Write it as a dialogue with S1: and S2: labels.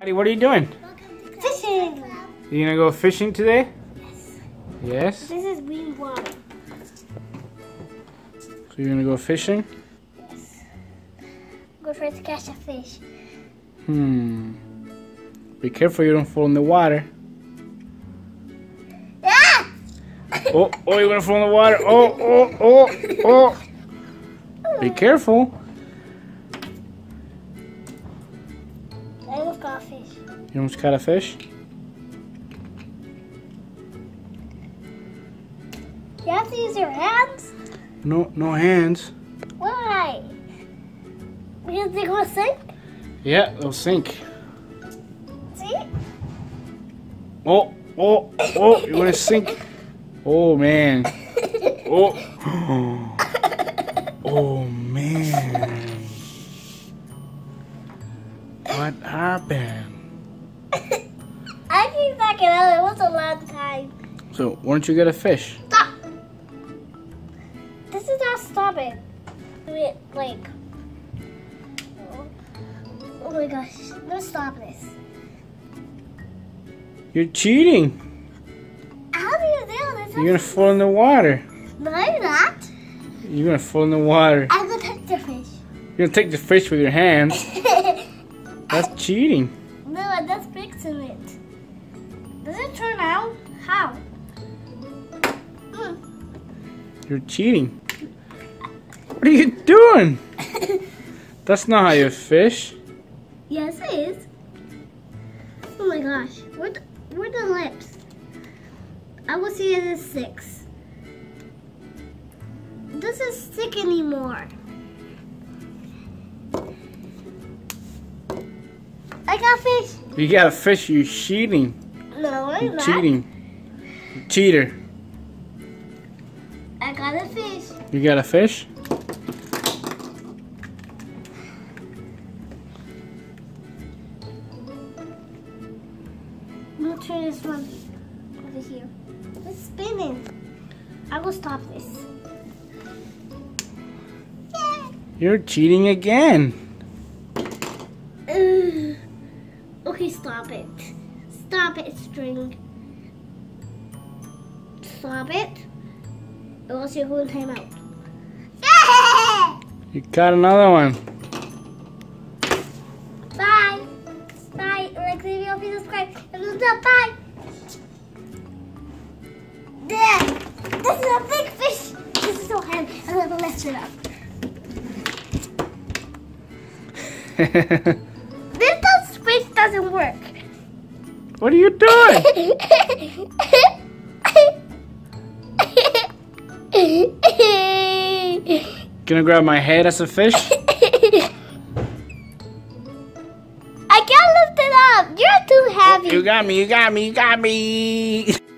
S1: Daddy, what are you doing?
S2: Fishing.
S1: You gonna go fishing today? Yes. Yes?
S2: This is green water.
S1: So you're gonna go fishing? Yes.
S2: Go try to catch a fish.
S1: Hmm. Be careful you don't fall in the water.
S2: Ah!
S1: Oh, oh, you're gonna fall in the water. Oh, oh, oh, oh. Be careful. You almost caught a fish?
S2: You have to use your hands?
S1: No, no hands.
S2: Why? Because they're gonna sink?
S1: Yeah, they'll sink.
S2: See?
S1: Oh, oh, oh, you're gonna sink. Oh, man. Oh. Oh, man. What happened?
S2: I came out. It was a long time.
S1: So, why don't you get a fish?
S2: Stop! This is not stopping. Do it like. Oh, oh my gosh. Let's stop this.
S1: You're cheating.
S2: How do you do this?
S1: You're gonna fall in the water.
S2: No, I'm not.
S1: You're gonna fall in the water.
S2: I'm gonna take the fish.
S1: You're gonna take the fish with your hands. That's cheating.
S2: no, I'm just fixing it. Does it turn out? How? Mm.
S1: You're cheating. What are you doing? That's not how you fish.
S2: yes, it is. Oh my gosh. Where the, where the lips? I will see it as six. It doesn't stick anymore. I got fish.
S1: You got a fish, you're cheating. You're cheating. Cheater.
S2: I got a fish.
S1: You got a fish?
S2: I'm gonna turn this one over here. It's spinning. I will stop this. Yeah.
S1: You're cheating again.
S2: Ugh. Okay, stop it. Stop it, string. Stop it. Or else you're going to time out.
S1: You caught another one.
S2: Bye. Bye. Like the video, subscribe. And thumbs up. Bye. There. This is a big fish. This is so heavy. I'm going to lift it up. This does, doesn't work.
S1: What are you doing? Gonna grab my head as a fish?
S2: I can't lift it up. You're too heavy.
S1: You got me, you got me, you got me.